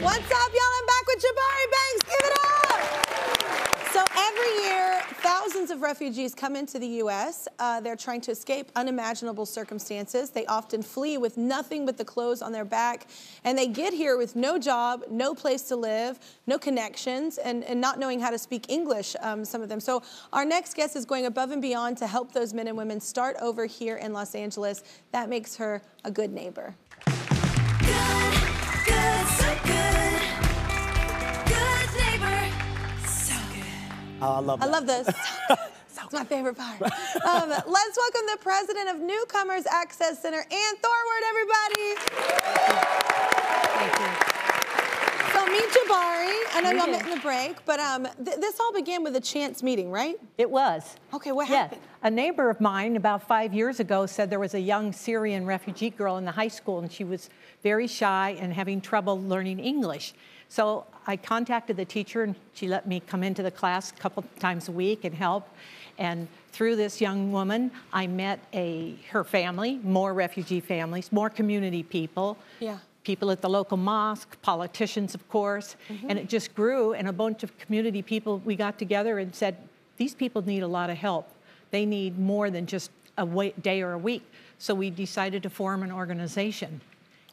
What's up, y'all? I'm back with Jabari Banks. Give it up. So every year, thousands of refugees come into the U.S. Uh, they're trying to escape unimaginable circumstances. They often flee with nothing but the clothes on their back, and they get here with no job, no place to live, no connections, and, and not knowing how to speak English, um, some of them. So our next guest is going above and beyond to help those men and women start over here in Los Angeles. That makes her a good neighbor. Oh, I love that. I love this. It's my favorite part. Um, let's welcome the president of Newcomers Access Center, Anne Thorward, everybody. Thank you. So meet Jabari. I know y'all met in the break, but um, th- this all began with a chance meeting, right? It was. Okay, what Yes. happened? A neighbor of mine about five years ago said there was a young Syrian refugee girl in the high school and she was very shy and having trouble learning English. So I contacted the teacher and she let me come into the class a couple times a week and help. And through this young woman, I met a her family, more refugee families, more community people. Yeah. People at the local mosque, politicians, of course, mm-hmm. and it just grew. And a bunch of community people, we got together and said, these people need a lot of help. They need more than just a day or a week. So we decided to form an organization.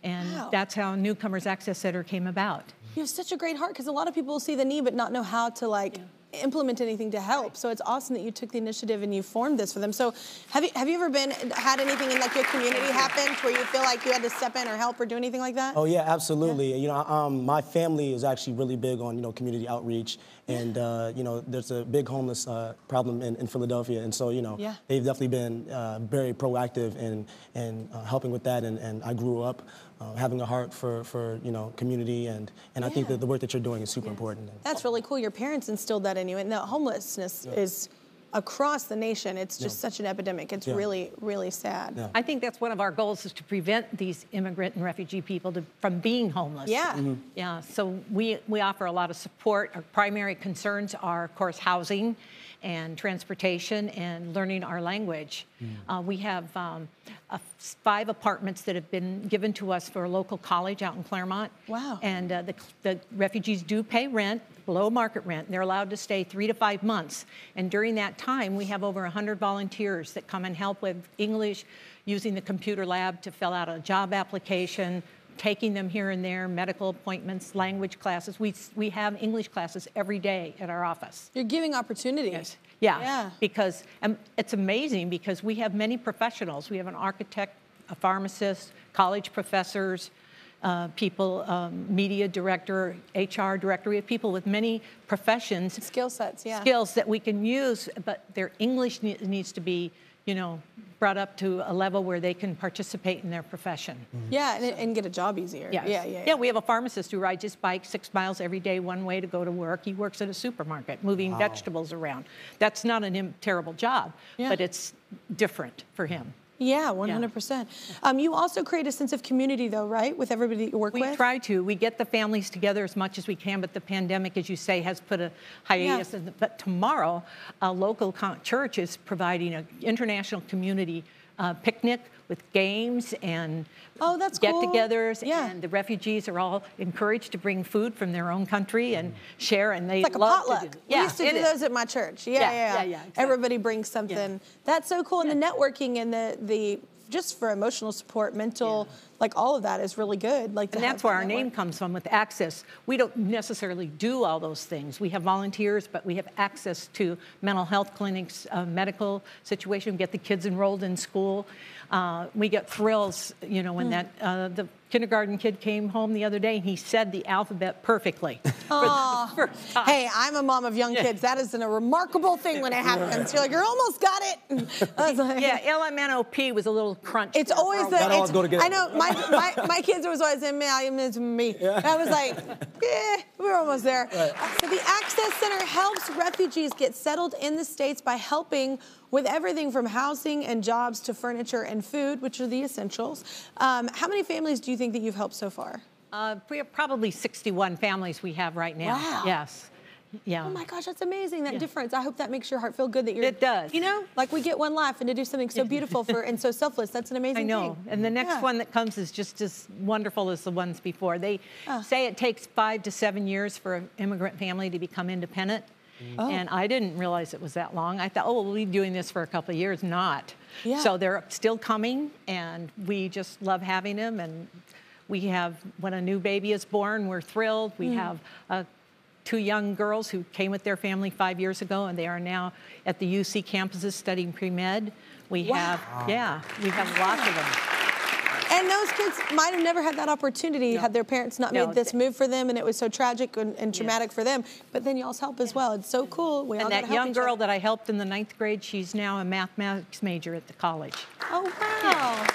And Wow. that's how Newcomers Access Center came about. You have such a great heart because a lot of people see the need but not know how to like implement anything to help. So it's awesome that you took the initiative and you formed this for them. So have you have you ever been had anything in like your community happen where you feel like you had to step in or help or do anything like that? Oh yeah, absolutely. You know, um, my family is actually really big on you know community outreach, and uh, you know there's a big homeless uh, problem in, in Philadelphia, and so you know Yeah. they've definitely been uh, very proactive in in uh, helping with that, and, and I grew up uh, having a heart for for you know community, and and I think that the work that you're doing is super important. That's really cool. Your parents instilled that in you, and the homelessness is across the nation. It's just such an epidemic. It's Yeah. really, really sad. Yeah. I think that's one of our goals is to prevent these immigrant and refugee people to, from being homeless. Yeah. Mm-hmm. Yeah, so we, we offer a lot of support. Our primary concerns are, of course, housing and transportation and learning our language. Uh, we have um, uh, five apartments that have been given to us for a local college out in Claremont. Wow. And uh, the, the refugees do pay rent, below market rent. They're allowed to stay three to five months. And during that time, we have over 100 volunteers that come and help with English, using the computer lab to fill out a job application, taking them here and there, medical appointments, language classes. We, we have English classes every day at our office. You're giving opportunities. Yeah, Yeah. because um, it's amazing because we have many professionals. We have an architect, a pharmacist, college professors, uh, people, um, media director, HR director. We have people with many professions, Skill sets, yeah. skills that we can use, but their English ne- needs to be, you know, brought up to a level where they can participate in their profession. Mm-hmm. Yeah, and, and get a job easier. Yes. Yeah, yeah, Yeah, we have a pharmacist who rides his bike six miles every day, one way to go to work. He works at a supermarket, moving vegetables around. That's not a terrible job, Yeah. but it's different for him. Yeah, 100%. Um, you also create a sense of community, though, right, with everybody that you work We with? We try to. We get the families together as much as we can, but the pandemic, as you say, has put a hiatus. in it. But tomorrow, a local church is providing an international community uh, picnic with games and Oh, that's get-togethers. Yeah. And the refugees are all encouraged to bring food from their own country and share. And they It's like a potluck. To do. we used to do is. those at my church. Yeah, Yeah, yeah, yeah, yeah, exactly. Everybody brings something. That's so cool. And the networking and the the just for emotional support, mental, like all of that is really good. Like, And that's where that our name comes from with access. We don't necessarily do all those things. We have volunteers, but we have access to mental health clinics, uh, medical situation, get the kids enrolled in school. Uh, we get thrills, you know, when that uh, the kindergarten kid came home the other day and he said the alphabet perfectly. for the. Hey, I'm a mom of young kids. That is a remarkable thing when it happens. You're like, you're almost got it. I was like, Yeah, LMNOP was a little crunch. It's always a the. while. Gotta always it's- go together. I know my, my, my kids was always in me. I am into me. And I was like, yeah, we're almost there. So the Access Center helps refugees get settled in the states by helping with everything from housing and jobs to furniture and food, which are the essentials. Um, how many families do you think that you've helped so far? Uh, we have probably 61 families we have right now. Wow. Yes. Yeah. Oh my gosh, that's amazing. That Yeah. difference. I hope that makes your heart feel good that you're. It does. You know, like we get one life and to do something so beautiful for and so selfless. That's an amazing I know. thing. And the next Yeah. one that comes is just as wonderful as the ones before. They Ah. say it takes five to seven years for an immigrant family to become independent. Oh. And I didn't realize it was that long. I thought, oh, we'll be doing this for a couple of years. Not. Yeah. So they're still coming, and we just love having them. And we have, when a new baby is born, we're thrilled. We Mm. have uh, two young girls who came with their family five years ago, and they are now at the UC campuses studying pre med. We Wow. have, yeah, we have lots of them. And those kids might have never had that opportunity No. had their parents not No, made this move for them, and it was so tragic and, and traumatic for them. But then y'all's help as well. It's so cool. We And that young girl other. that I helped in the ninth grade, she's now a mathematics major at the college. Oh wow.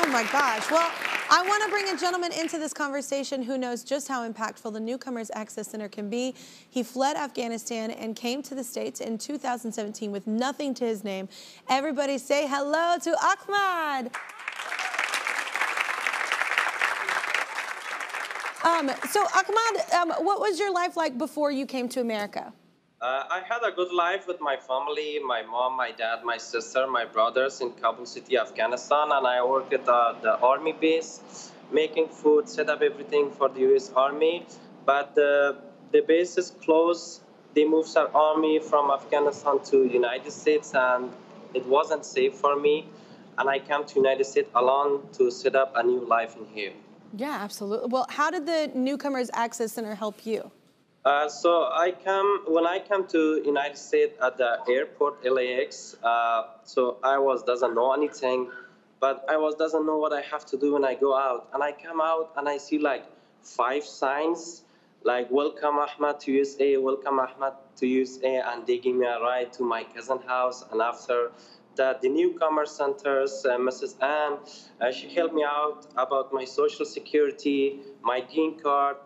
Oh my gosh. Well, I want to bring a gentleman into this conversation who knows just how impactful the Newcomers Access Center can be. He fled Afghanistan and came to the States in 2017 with nothing to his name. Everybody say hello to Ahmad. Um, so, Ahmad, um, what was your life like before you came to America? Uh, I had a good life with my family, my mom, my dad, my sister, my brothers in Kabul City, Afghanistan, and I worked at the, the army base, making food, set up everything for the U.S. Army. But uh, the base is closed. They moved some army from Afghanistan to United States, and it wasn't safe for me. And I came to United States alone to set up a new life in here. Yeah, absolutely. Well, how did the Newcomers Access Center help you? Uh, so I come when I come to United States at the airport LAX. Uh, so I was doesn't know anything, but I was doesn't know what I have to do when I go out. And I come out and I see like five signs like "Welcome Ahmad to USA," "Welcome Ahmad to USA," and they give me a ride to my cousin house. And after that, the newcomer centers, uh, Mrs. Anne, uh, she helped me out about my social security, my green card.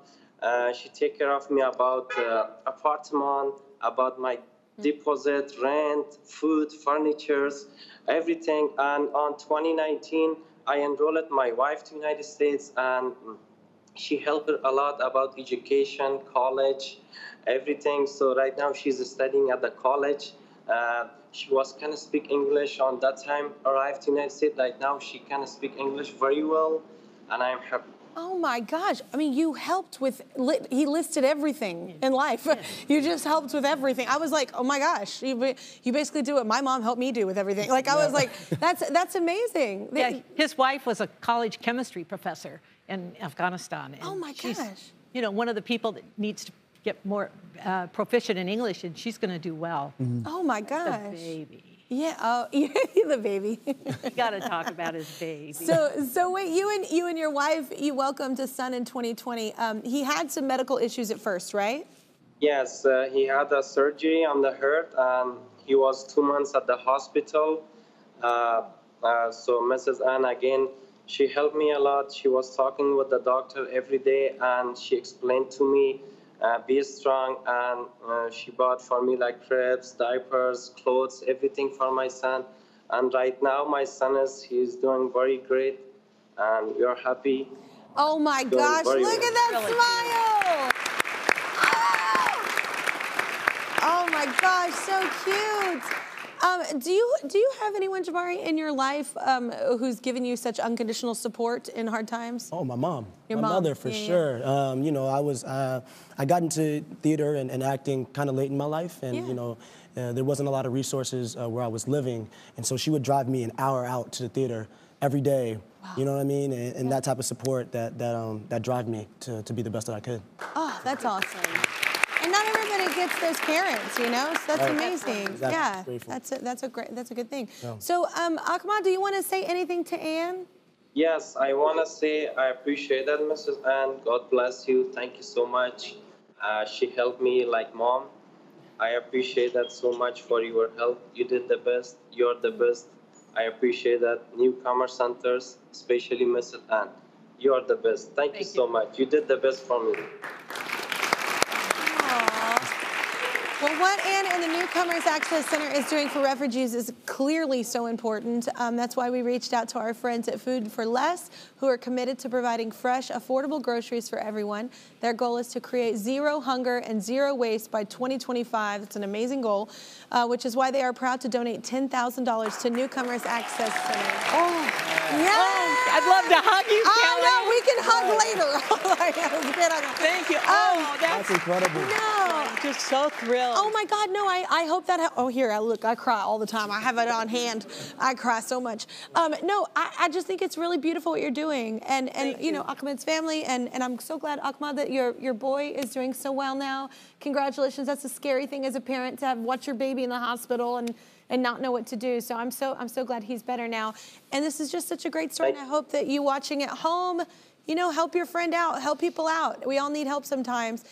Uh, she take care of me about uh, apartment, about my deposit, rent, food, furnitures, everything. And on 2019, I enrolled my wife to United States, and she helped a lot about education, college, everything. So right now she's studying at the college. Uh, she was of speak English on that time. Arrived to United States. Right now she can speak English very well, and I'm happy. Oh my gosh. I mean, you helped with, li- he listed everything in life. You just helped with everything. I was like, oh my gosh, you, you basically do what my mom helped me do with everything. Like, I was like, that's, that's amazing. Yeah, his wife was a college chemistry professor in Afghanistan. Oh my gosh. You know, one of the people that needs to get more uh, proficient in English, and she's going to do well. Oh my gosh. The baby. Yeah, oh, yeah, the baby. You got to talk about his baby. So, so wait, you and you and your wife, you welcomed a son in 2020. Um, he had some medical issues at first, right? Yes, uh, he had a surgery on the heart, and he was two months at the hospital. Uh, uh, so Mrs. Anne again, she helped me a lot. She was talking with the doctor every day, and she explained to me, uh, be strong. And uh, she bought for me like crepes, diapers, clothes, everything for my son. And right now, my son is he's doing very great, and we are happy. Oh my Doing gosh, look well. at that Really smile. Oh my gosh, so cute. Um, do you do you have anyone, Jabari, in your life um, who's given you such unconditional support in hard times? Oh, my mom. Your my mom, mother, for yeah, yeah. sure. Um, you know, I was, uh, I got into theater and, and acting kind of late in my life, and Yeah. you know, uh, there wasn't a lot of resources uh, where I was living, and so she would drive me an hour out to the theater every day. You know what I mean? And, and that type of support that that um, that drive me to, to be the best that I could. Oh, that's awesome. And not everybody gets those parents, you know. So that's Right. amazing. Exactly. Yeah, Grateful. that's a, that's a great that's a good thing. Yeah. So, um, Ahmad, do you want to say anything to Anne? Yes, I want to say I appreciate that, Mrs. Anne. God bless you. Thank you so much. Uh, she helped me like mom. I appreciate that so much for your help. You did the best. You're the best. I appreciate that. Newcomer centers, especially Mrs. Anne. You're the best. Thank, you Thank so much. You did the best for me. Aw. Well, what Anne and the Newcomers Access Center is doing for refugees is clearly so important. Um, that's why we reached out to our friends at Food for Less, who are committed to providing fresh, affordable groceries for everyone. Their goal is to create zero hunger and zero waste by 2025. It's an amazing goal, uh, which is why they are proud to donate $10,000 to Newcomers Access Center. Oh, Yeah! oh, I'd love to hug you, Oh, Kelly. no, we can hug later. Thank you. Um, Oh, That's that's incredible. no. I'm just so thrilled. Oh my God, no, I, I hope that, oh here, I look, I cry all the time. I have it on hand. I cry so much. Um, no, I, I just think it's really beautiful what you're doing. And, and Thank you know. Ahmad's family, and, and I'm so glad, Ahmed, that your, your boy is doing so well now. Congratulations. That's a scary thing as a parent to have watch your baby in the hospital and, and not know what to do. So I'm so, I'm so glad he's better now. And this is just such a great story. And I hope that you watching at home, you know, help your friend out, help people out. We all need help sometimes.